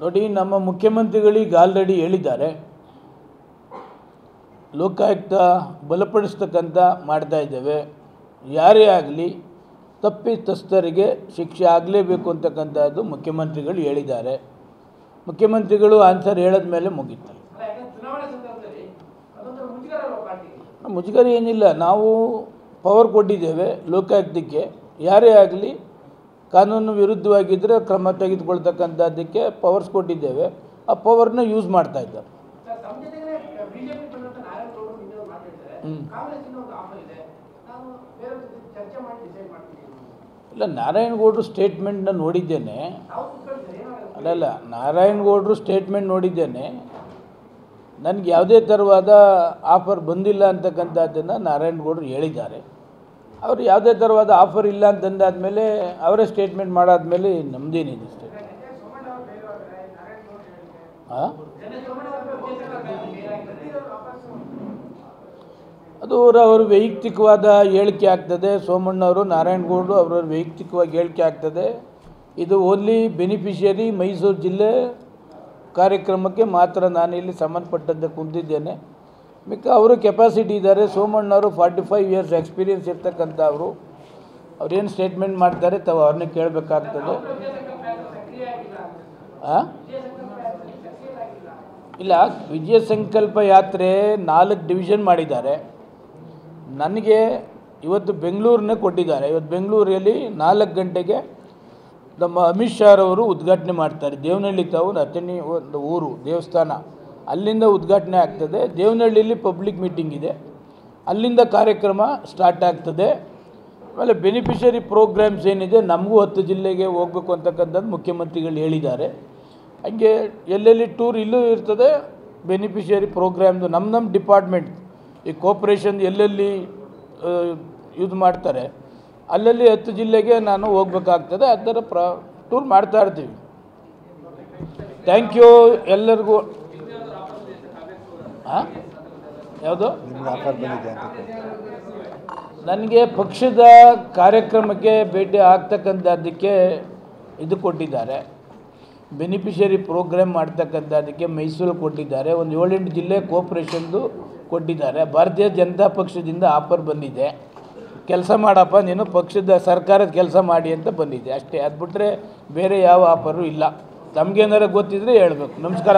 ನೋಡಿ, ನಮ್ಮ ಮುಖ್ಯಮಂತ್ರಿಗಳಿಗೆ ಆಲ್ರೆಡಿ ಹೇಳಿದ್ದಾರೆ. ಲೋಕಾಯುಕ್ತ ಬಲಪಡಿಸ್ತಕ್ಕಂಥ ಮಾಡ್ತಾ ಇದ್ದೇವೆ. ಯಾರೇ ಆಗಲಿ ತಪ್ಪಿತಸ್ಥರಿಗೆ ಶಿಕ್ಷೆ ಆಗಲೇಬೇಕು ಅಂತಕ್ಕಂಥದ್ದು ಮುಖ್ಯಮಂತ್ರಿಗಳು ಹೇಳಿದ್ದಾರೆ. ಮುಖ್ಯಮಂತ್ರಿಗಳು ಆನ್ಸರ್ ಹೇಳಿದ ಮೇಲೆ ಮುಗೀತು. ಮುಜುಗರ ಏನಿಲ್ಲ, ನಾವು ಪವರ್ ಕೊಟ್ಟಿದ್ದೇವೆ ಲೋಕಾಯುಕ್ತಕ್ಕೆ. ಯಾರೇ ಆಗಲಿ ಕಾನೂನು ವಿರುದ್ಧವಾಗಿದ್ದರೆ ಕ್ರಮ ತೆಗೆದುಕೊಳ್ತಕ್ಕಂಥದ್ದಕ್ಕೆ ಪವರ್ಸ್ ಕೊಟ್ಟಿದ್ದೇವೆ. ಆ ಪವರ್ನ ಯೂಸ್ ಮಾಡ್ತಾ ಇದ್ದಾರೆ. ಇಲ್ಲ ನಾರಾಯಣಗೌಡರು ಸ್ಟೇಟ್ಮೆಂಟ್ನ ನೋಡಿದ್ದೇನೆ. ಅಲ್ಲಲ್ಲ ನಾರಾಯಣಗೌಡರು ಸ್ಟೇಟ್ಮೆಂಟ್ ನೋಡಿದ್ದೇನೆ. ನನಗೆ ಯಾವುದೇ ಥರವಾದ ಆಫರ್ ಬಂದಿಲ್ಲ ಅಂತಕ್ಕಂಥದ್ದನ್ನು ನಾರಾಯಣಗೌಡರು ಹೇಳಿದ್ದಾರೆ. ಅವರು ಯಾವುದೇ ಥರವಾದ ಆಫರ್ ಇಲ್ಲ ಅಂತಂದಾದಮೇಲೆ ಅವರೇ ಸ್ಟೇಟ್ಮೆಂಟ್ ಮಾಡಾದ್ಮೇಲೆ ನಮ್ಮದೇನಿದೆ ಸ್ಟೇಟ್ ಸೋಮಣ್ಣ ಅವರು ಬೇರೆ ಹೋದ್ರೆ ಹಾಂ ಜನ ಸೋಮಣ್ಣ ಅವರು ಬೇರೆ ವಾಪಸ್ ಅದು ಅವರ ಅವರ ವೈಯಕ್ತಿಕವಾದ ಹೇಳಿಕೆ ಆಗ್ತದೆ. ಸೋಮಣ್ಣವರು, ನಾರಾಯಣಗೌಡರು ಅವರ ವೈಯಕ್ತಿಕವಾಗಿ ಹೇಳಿಕೆ ಆಗ್ತದೆ. ಇದು ಓನ್ಲಿ ಬೆನಿಫಿಷಿಯರಿ ಮೈಸೂರು ಜಿಲ್ಲೆ ಕಾರ್ಯಕ್ರಮಕ್ಕೆ ಮಾತ್ರ ನಾನು ಇಲ್ಲಿ ಸಂಬಂಧಪಟ್ಟಂತೆ ಕುಂತಿದ್ದೇನೆ. ಮಿಕ್ಕ ಅವರು ಕೆಪಾಸಿಟಿ ಇದ್ದಾರೆ. ಸೋಮಣ್ಣವರು ಫಾರ್ಟಿ ಫೈವ್ ಇಯರ್ಸ್ ಎಕ್ಸ್ಪೀರಿಯನ್ಸ್ ಇರ್ತಕ್ಕಂಥವ್ರು ಅವ್ರೇನು ಸ್ಟೇಟ್ಮೆಂಟ್ ಮಾಡ್ತಾರೆ ತಾವು ಅವ್ರನ್ನ ಕೇಳಬೇಕಾಗ್ತದೆ. ಇಲ್ಲ ವಿಜಯ ಸಂಕಲ್ಪ ಯಾತ್ರೆ ನಾಲ್ಕು ಡಿವಿಷನ್ ಮಾಡಿದ್ದಾರೆ. ನನಗೆ ಇವತ್ತು ಬೆಂಗಳೂರನ್ನೇ ಕೊಟ್ಟಿದ್ದಾರೆ. ಇವತ್ತು ಬೆಂಗಳೂರಲ್ಲಿ ನಾಲ್ಕು ಗಂಟೆಗೆ ನಮ್ಮ ಅಮಿತ್ ಶಾರವರು ಉದ್ಘಾಟನೆ ಮಾಡ್ತಾರೆ. ದೇವನಹಳ್ಳಿ ತಾವು ಅಥಣಿ ಒಂದು ಊರು, ದೇವಸ್ಥಾನ. ಅಲ್ಲಿಂದ ಉದ್ಘಾಟನೆ ಆಗ್ತದೆ. ದೇವನಹಳ್ಳಿಯಲ್ಲಿ ಪಬ್ಲಿಕ್ ಮೀಟಿಂಗ್ ಇದೆ. ಅಲ್ಲಿಂದ ಕಾರ್ಯಕ್ರಮ ಸ್ಟಾರ್ಟ್ ಆಗ್ತದೆ. ಆಮೇಲೆ ಬೆನಿಫಿಷರಿ ಪ್ರೋಗ್ರಾಮ್ಸ್ ಏನಿದೆ, ನಮಗೂ ಹತ್ತು ಜಿಲ್ಲೆಗೆ ಹೋಗ್ಬೇಕು ಅಂತಕ್ಕಂಥದ್ದು ಮುಖ್ಯಮಂತ್ರಿಗಳು ಹೇಳಿದ್ದಾರೆ. ಹಂಗೆ ಎಲ್ಲೆಲ್ಲಿ ಟೂರ್ ಇಲ್ಲೂ ಇರ್ತದೆ ಬೆನಿಫಿಷರಿ ಪ್ರೋಗ್ರಾಮ್ದು ನಮ್ಮ ನಮ್ಮ ಡಿಪಾರ್ಟ್ಮೆಂಟ್ ಈ ಕೋಪ್ರೇಷನ್ ಎಲ್ಲೆಲ್ಲಿ ಯೂಸ್ ಮಾಡ್ತಾರೆ, ಅಲ್ಲಲ್ಲಿ ಹತ್ತು ಜಿಲ್ಲೆಗೆ ನಾನು ಹೋಗ್ಬೇಕಾಗ್ತದೆ. ಆ ಪ್ರ ಟೂರ್ ಮಾಡ್ತಾ ಇರ್ತೀವಿ. ಥ್ಯಾಂಕ್ ಯು ಎಲ್ಲರಿಗೂ. ಯಾವುದು? ನಿಮ್ಗೆ ಆಫರ್ ಬಂದಿದೆ ಅಂತ. ನನಗೆ ಪಕ್ಷದ ಕಾರ್ಯಕ್ರಮಕ್ಕೆ ಭೇಟಿ ಆಗ್ತಕ್ಕಂಥದ್ದಕ್ಕೆ ಇದು ಕೊಟ್ಟಿದ್ದಾರೆ. ಬೆನಿಫಿಷರಿ ಪ್ರೋಗ್ರಾಮ್ ಮಾಡ್ತಕ್ಕಂಥದ್ದಕ್ಕೆ ಮೈಸೂರು ಕೊಟ್ಟಿದ್ದಾರೆ. ಒಂದು ಏಳೆಂಟು ಜಿಲ್ಲೆ ಕೋಪ್ರೇಷನ್ದು ಕೊಟ್ಟಿದ್ದಾರೆ. ಭಾರತೀಯ ಜನತಾ ಪಕ್ಷದಿಂದ ಆಫರ್ ಬಂದಿದೆ. ಕೆಲಸ ಮಾಡಪ್ಪ ನೀನು ಪಕ್ಷದ ಸರ್ಕಾರದ ಕೆಲಸ ಮಾಡಿ ಅಂತ ಬಂದಿದೆ. ಅಷ್ಟೇ ಅದು ಬಿಟ್ಟರೆ ಬೇರೆ ಯಾವ ಆಫರು ಇಲ್ಲ. ತಮಗೇನಾರ ಗೊತ್ತಿದ್ರೆ ಹೇಳಬೇಕು. ನಮಸ್ಕಾರ.